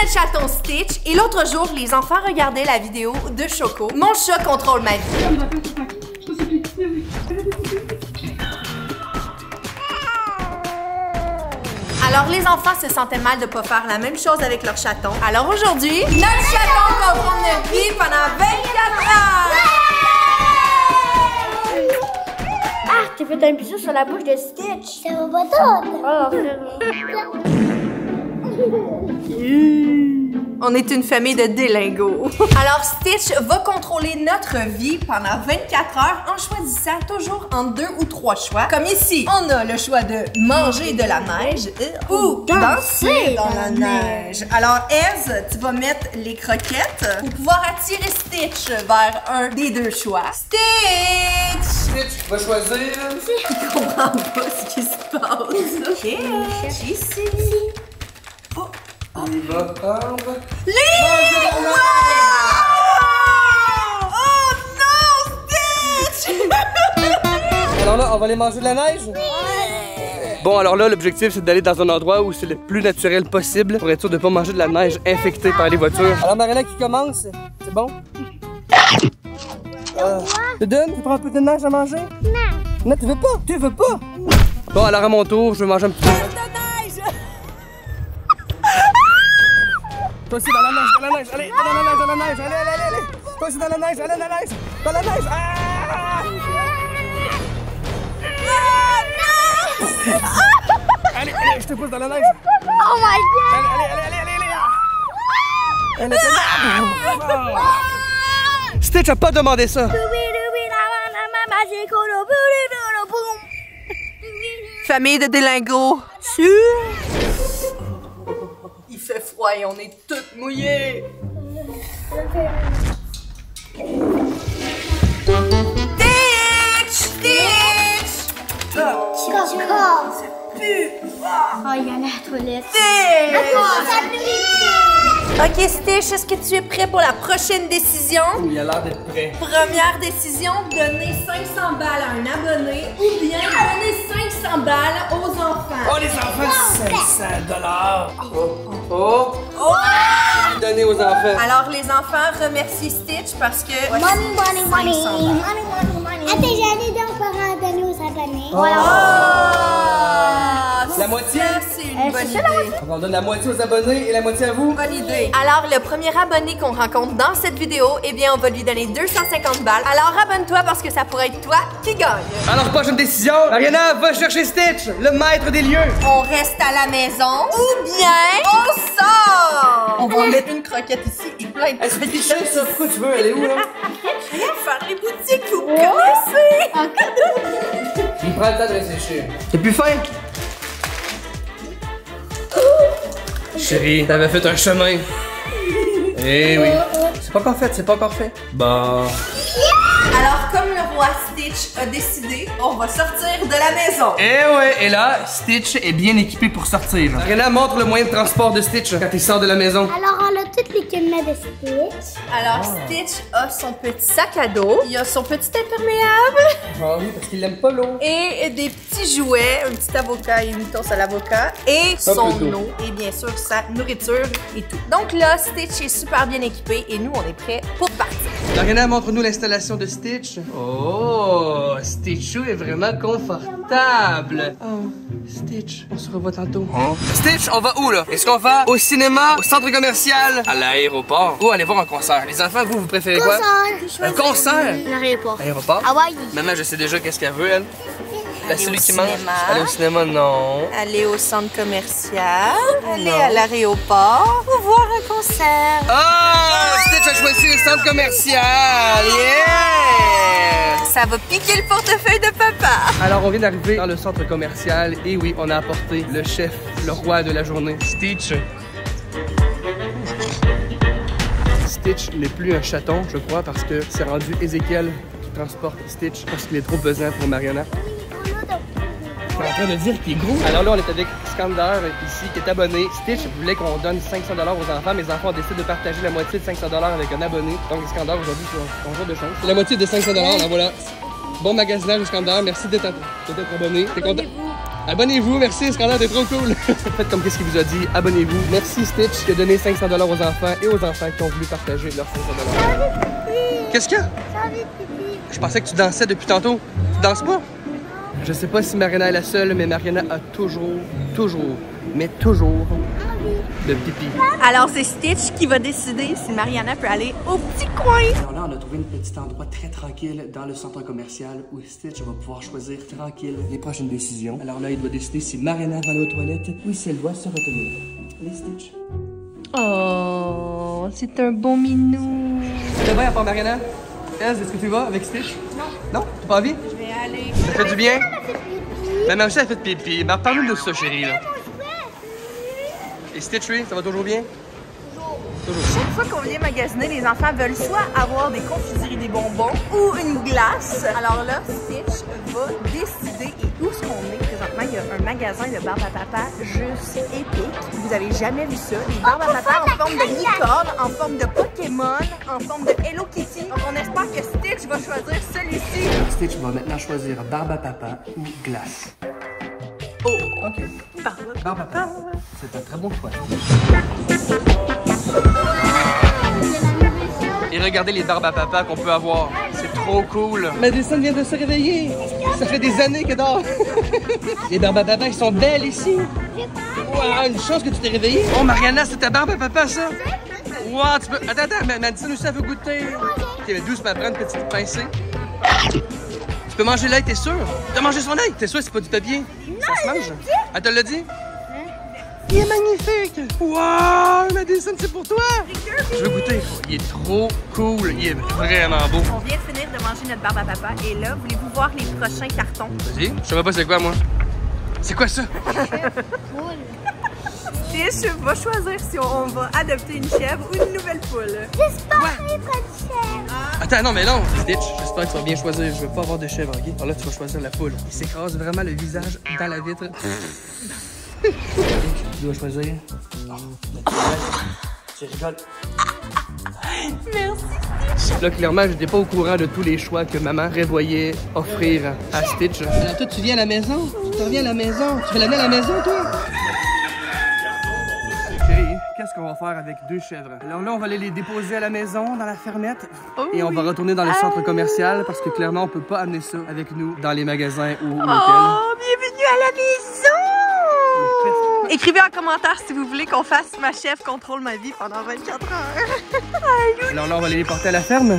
notre chaton Stitch et l'autre jour, les enfants regardaient la vidéo de Choco. Mon chat contrôle ma vie. Alors les enfants se sentaient mal de pas faire la même chose avec leur chaton. Alors aujourd'hui, notre chaton contrôle notre vie pendant 24 heures! Ah, t'as fait un bisou sur la bouche de Stitch. Ça va pas tout. Oh, On est une famille de délingos. Alors, Stitch va contrôler notre vie pendant 24 heures en choisissant toujours en deux ou trois choix. Comme ici, on a le choix de manger de la neige euh, ou danser dans la neige. Alors, Ez, tu vas mettre les croquettes pour pouvoir attirer Stitch vers un des deux choix. Stitch! Stitch, tu vas choisir. Je comprends pas ce qui se passe. Stitch, ici. On y va prendre. Les Manger de la Oh non, Stitch! Alors là, on va aller manger de la neige? Bon, alors là, l'objectif, c'est d'aller dans un endroit où c'est le plus naturel possible pour être sûr de pas manger de la neige infectée par les voitures. Alors, Marina qui commence, c'est bon? Euh, tu donnes? Tu prends un peu de neige à manger? Non. Non, tu veux pas? Tu veux pas? Bon, alors à mon tour, je vais manger un petit peu. Toi aussi dans la neige, dans la neige, allez, dans la neige, dans la neige, allez, allez, allez, allez. Toi aussi dans la neige, allez, dans la neige, dans la neige. Ah! Allez, allez, je te pousse dans la neige. Oh my god. Allez, allez, allez, allez, allez, allez. Allez, allez. Stitch a pas demandé ça. Famille de délingos. Il et on est toutes mouillées. Stitch! Stitch! Pue! Oh, il y en a à la toilette. Stitch! Oh. Ok, Stitch, est-ce que tu es prêt pour la prochaine décision? Il a l'air d'être prêt. Première décision, donner 500 balles à un abonné ou bien donner 500 balles aux enfants. Oh, les enfants, 500 dollars. Oh, oh, oh. Donner aux enfants. Alors, les enfants remercient Stitch parce que. Money, money, money. 500 balles. Money, money, money. Attends, j'allais donc parents donner aux abonnés. Ah, La moitié? C'est une bonne idée. On donne la moitié aux abonnés et la moitié à vous. Bonne idée. Alors, le premier abonné qu'on rencontre dans cette vidéo, eh bien, on va lui donner 250 balles. Alors, abonne-toi parce que ça pourrait être toi qui gagne. Alors, prochaine décision. Mariana, va chercher Stitch, le maître des lieux. On reste à la maison ou bien on sort? On va mettre une croquette ici et plein de Elle se fait picher, ça? Pourquoi tu veux? Elle est où, là? faire les boutiques, vous connaissez. Il prend le temps de réfléchir. T'es plus faim? Chérie, t'avais fait un chemin. Eh oui. C'est pas encore fait, c'est pas encore fait. Bon. Alors, comme le roi Stitch a décidé, on va sortir de la maison. Eh ouais, et là, Stitch est bien équipé pour sortir. Mariana, montre le moyen de transport de Stitch quand il sort de la maison. Alors, on cadenas de Stitch. Alors, Stitch a son petit sac à dos, il a son petit imperméable Ah oui, parce qu'il aime pas l'eau. et des petits jouets, un petit avocat et une tosse à l'avocat et Un son eau et bien sûr sa nourriture et tout. Donc là, Stitch est super bien équipé et nous, on est prêts pour partir. Mariana, montre-nous l'installation de Stitch. Oh, Stitchou est vraiment confortable. Oh, Stitch, on se revoit tantôt. Stitch, on va où là? Est-ce qu'on va au cinéma, au centre commercial, à l'aéroport ou aller voir un concert? Les enfants, vous, vous préférez quoi? Un concert? L'aéroport. Aéroport? Hawaii. Maman, je sais déjà qu'est-ce qu'elle veut, elle. La Aller celui au qui mange? cinéma. Aller au cinéma, non. Aller au centre commercial, aller Non. à l'aéroport ou voir un concert. Oh! Stitch a choisi le centre commercial! Yeah! Ça va piquer le portefeuille de papa. Alors, on vient d'arriver dans le centre commercial et oui, on a apporté le chef, le roi de la journée, Stitch. Stitch n'est plus un chaton, je crois, parce que c'est rendu Ezekiel qui transporte Stitch parce qu'il est trop pesant pour Mariana. Je suis en train de dire qu'il est gros. Alors là, on est avec Skander ici qui est abonné. Stitch voulait qu'on donne 500 aux enfants. Mes enfants ont décidé de partager la moitié de 500 avec un abonné. Donc Skander, aujourd'hui, c'est ton jour de chance. C'est la moitié de 500 Alors voilà. Bon magasinage, Skander. Merci d'être d'être abonné. T'es content? Abonnez-vous, merci, Scandale, t'es trop cool. Faites comme qu'est-ce qu'il vous a dit, abonnez-vous. Merci Stitch qui a donné 500 aux enfants et aux enfants qui ont voulu partager leurs 500 Qu'est-ce qu'il y a? Je pensais que tu dansais depuis tantôt. Tu danses pas? Je sais pas si Mariana est la seule, mais Mariana a toujours, toujours, mais toujours le pipi. Alors, c'est Stitch qui va décider si Mariana peut aller au petit coin. Alors là, on a trouvé un petit endroit très tranquille dans le centre commercial où Stitch va pouvoir choisir tranquille les prochaines décisions. Alors là, il doit décider si Mariana va aller aux toilettes ou si elle doit se retenir. Allez, Stitch. Oh, c'est un bon minou. Tu vas à part Mariana? Est-ce que tu vas avec Stitch? Non. Non? T'as pas envie? Aller. Ça fait du bien? Maman aussi, elle fait pipi. Mais parle-nous de ça, chérie. Là. Et Stitch, lui, ça va toujours bien? Toujours. Chaque fois qu'on vient magasiner, les enfants veulent soit avoir des confiseries, des bonbons ou une glace. Alors là, Stitch va décider et où est-ce qu'on est magasin de barbe à papa juste épique. Vous avez jamais vu ça. Des barbes à papa en forme de licorne, en forme de Pokémon, en forme de Hello Kitty. Donc on espère que Stitch va choisir celui-ci. Stitch va maintenant choisir barbe à papa ou glace. Oh, OK. Barbe à papa. C'est un très bon choix. Et regardez les barbes à papa qu'on peut avoir. Trop cool. Madison vient de se réveiller. Ça fait des années qu'elle dort. les barbes à papa, ils sont belles ici. Wow, une chance que tu t'es réveillée. Oh, Mariana, c'est ta barbe à papa, ça? Wow, tu peux... Attends, attends, Madison aussi, elle veut goûter. Ok, mais douce, ma prendre une petite pincée. Tu peux manger l'œil, t'es sûr? T'as mangé son œil? T'es sûr, c'est pas du papier? ça se mange? Elle te l'a dit? Il est magnifique! Wow! Madison, c'est pour toi! Je veux goûter. Il est trop cool. Il est vraiment beau. On vient de finir de manger notre barbe à papa et là, voulez-vous voir les prochains cartons? Vas-y. Je sais pas c'est quoi, moi. C'est quoi ça? Stitch va choisir si on va adopter une chèvre ou une nouvelle poule. J'espère qu'il prend de chèvre. Attends, non, mais non. Stitch, j'espère que tu vas bien choisir. Je veux pas avoir de chèvre, ok? Alors là, tu vas choisir la poule. Il s'écrase vraiment le visage dans la vitre. Tu dois choisir. Oh, tu rigoles. Merci. Là, clairement, j'étais pas au courant de tous les choix que maman prévoyait offrir à Stitch. Alors, toi, tu viens à la maison? Tu reviens à la maison? Tu veux l'amener à la maison, toi? Qu'est-ce qu'on va faire avec deux chèvres? Alors là, on va aller les déposer à la maison, dans la fermette. et on va retourner dans le centre commercial parce que clairement, on peut pas amener ça avec nous dans les magasins ou au hôtel. Oh, bienvenue à la maison! Écrivez en commentaire si vous voulez qu'on fasse ma chef contrôle ma vie pendant 24 heures. Alors là, on va les porter à la ferme.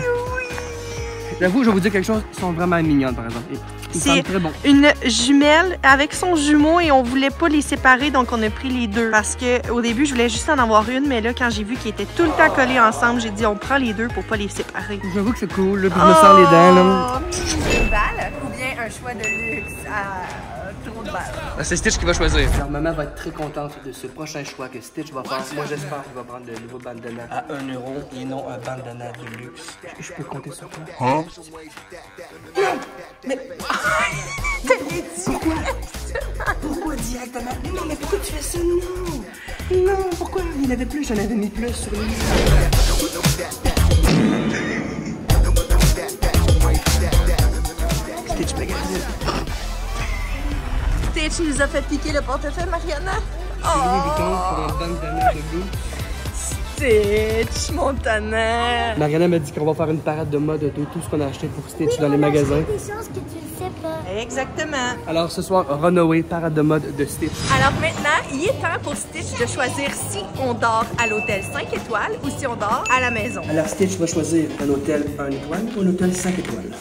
J'avoue, je vais vous dire quelque chose, ils sont vraiment mignonnes, par exemple. C'est- bon. Une jumelle avec son jumeau et on voulait pas les séparer donc on a pris les deux parce que au début je voulais juste en avoir une mais là quand j'ai vu qu'ils étaient tout le temps collés ensemble j'ai dit on prend les deux pour pas les séparer. J'avoue que c'est cool, là, puis je me sens les dents, là. Une balle ou bien un choix de luxe à trop de balles. Ah, C'est Stitch qui va choisir. Alors, maman va être très contente de ce prochain choix que Stitch va faire. Moi, j'espère qu'il va prendre le nouveau bandana à 1 euro et non un bandana de luxe. Je peux compter sur toi. Hein? Mais. Pourquoi? Pourquoi directement? Mais non, mais pourquoi tu fais ça? Non! Non, pourquoi? Il avait plus, j'en avais mis plus sur lui. Stitch nous a fait piquer le portefeuille Mariana? Bleu. Stitch, Montana. Mariana m'a dit qu'on va faire une parade de mode de tout ce qu'on a acheté pour Stitch dans les magasins. des choses que tu ne sais pas. Exactement. Alors ce soir, Runaway, parade de mode de Stitch. Alors maintenant, il est temps pour Stitch de choisir si on dort à l'hôtel 5 étoiles ou si on dort à la maison. Alors Stitch va choisir un hôtel 1 étoile ou un hôtel 5 étoiles?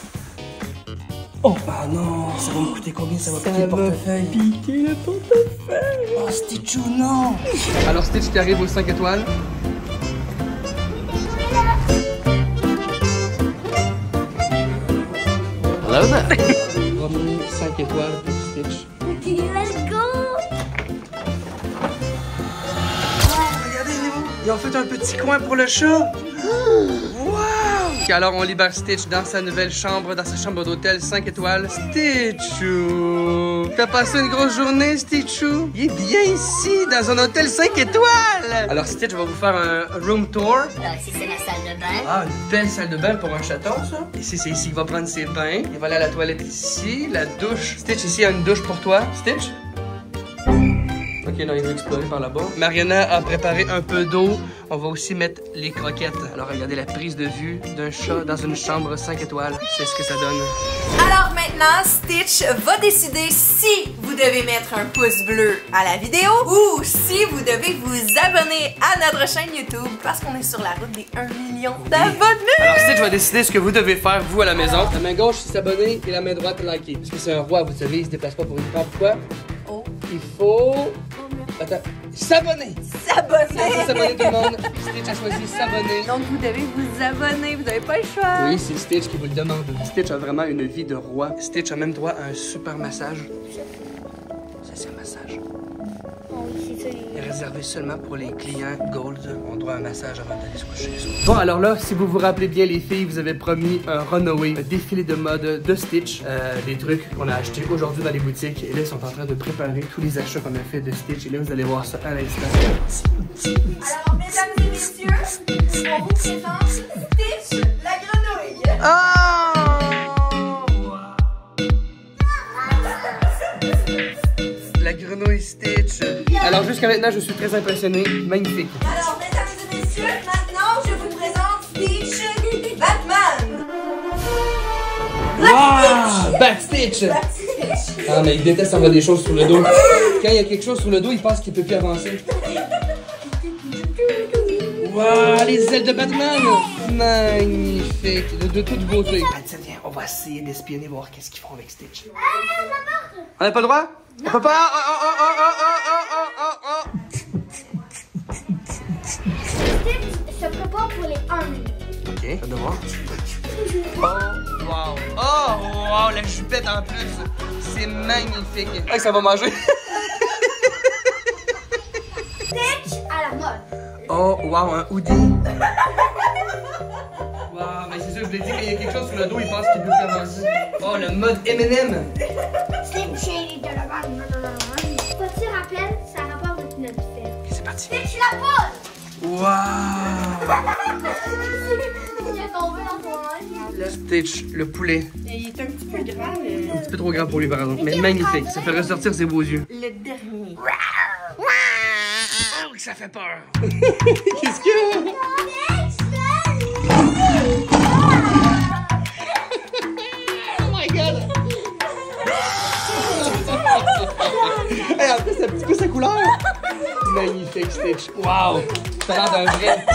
Oh! Ah non! Ça va me coûter combien? Ça va piquer le portefeuille. piquer le portefeuille! Oh Stitchou, non! Alors Stitch qui arrive aux 5 étoiles. Hello there! Promenade 5 étoiles pour Stitch. Let's go! Regardez-nous! Ils ont fait un petit coin pour le chat! Alors, on libère Stitch dans sa nouvelle chambre, dans sa chambre d'hôtel 5 étoiles. Stitchou! T'as passé une grosse journée, Stitchou? Il est bien ici, dans un hôtel 5 étoiles! Alors, Stitch va vous faire un room tour. ici, c'est la salle de bain. Ah, une belle salle de bain pour un chaton, ça. Ici, c'est ici qu'il va prendre ses bains. Il va aller à la toilette ici, la douche. Stitch, ici, il y a une douche pour toi. Stitch? Ok, là, il va explorer par là-bas. Mariana a préparé un peu d'eau. On va aussi mettre les croquettes. Alors, regardez la prise de vue d'un chat dans une chambre 5 étoiles. C'est ce que ça donne. Alors maintenant, Stitch va décider si vous devez mettre un pouce bleu à la vidéo ou si vous devez vous abonner à notre chaîne YouTube parce qu'on est sur la route des 1 million d'abonnés. Alors, Stitch va décider ce que vous devez faire, vous, à la maison. La main gauche, c'est s'abonner et la main droite, liker. Parce que c'est un roi, vous savez, il se déplace pas pour une femme. Pourquoi? Oh. Il faut... Attends. S'abonner! S'abonner. s'abonner tout le monde. Stitch a choisi s'abonner. Donc vous devez vous abonner, vous n'avez pas le choix. Oui, c'est Stitch qui vous le demande. Stitch a vraiment une vie de roi. Stitch a même droit à un super massage. Est réservé seulement pour les clients Gold. On doit un massage avant d'aller se coucher. Bon, alors là, si vous vous rappelez bien, les filles, vous avez promis un runaway, un défilé de mode de Stitch. Euh, des trucs qu'on a achetés aujourd'hui dans les boutiques. Et là, ils sont en train de préparer tous les achats qu'on a fait de Stitch. Et là, vous allez voir ça à l'instant. Alors mesdames et messieurs, on vous présente Stitch la grenouille. La grenouille Stitch. Alors, jusqu'à maintenant, je suis très impressionné. Magnifique. Alors mesdames et messieurs, maintenant je vous présente Stitch Batman. Wow! Back Stitch! Stitch. Ah, mais il déteste avoir des choses sur le dos. Quand il y a quelque chose sur le dos, il pense qu'il peut plus avancer. Wow, les ailes de Batman! Magnifique, de, de toute beauté. Ah, tiens, viens, on va essayer d'espionner, voir qu'est-ce qu'ils font avec Stitch. On n'a pas le droit? On peut pas? Oh, oh, oh, oh, oh, oh, pour les 1 million. oh. Ok, on va? Voir. Oh, wow. Oh, wow, la jupette en plus. C'est magnifique. Ah, ça va manger. Stitch à la mode. Oh, wow, un hoodie. Wow, mais c'est sûr, je vous l'ai dit, quand il y a quelque chose sur le dos, il pense qu'il peut plus avancer. Oh, le mode M&M. Slim Shady de la. Petit rappel, ça rapporte notre fête. Ok, c'est parti. Stitch la pose! Wow. Il est tombé dans ton œil. Stitch, le poulet. Il est un petit peu grand, Un petit peu trop grand pour lui, par exemple. Mais magnifique. Ça fait ressortir ses beaux yeux. le dernier. Que ça fait peur. Qu'est-ce a? Oh my god. hey, en plus, c'est un petit peu sa couleur. Magnifique, Stitch. Wow. Ça a l'air d'un vrai.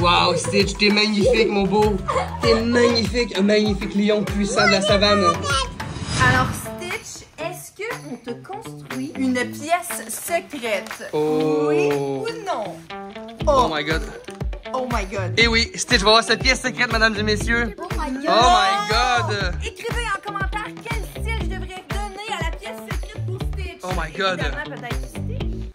Wow, Stitch, t'es magnifique, mon beau. T'es magnifique. Un magnifique lion puissant de la savane. Alors Stitch, est-ce que on te construit une pièce secrète? Oh. Oui ou non? Oh Oh, my god. oh my god. Et oui, Stitch va avoir sa pièce secrète, mesdames et messieurs. Oh my god! Oh my god. Écrivez en commentaire quel style je devrais donner à la pièce secrète pour Stitch. Oh my God.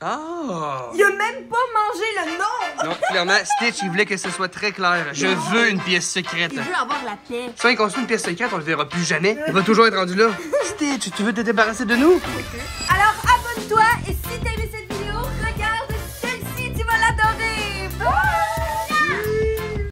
Ah. Il a même pas mangé le nom! Non, clairement, Stitch, il voulait que ce soit très clair. Je veux une pièce secrète. Il veut avoir la paix. Si on construit une pièce secrète, on le verra plus jamais. Il va toujours être rendu là. Stitch, tu veux te débarrasser de nous? Et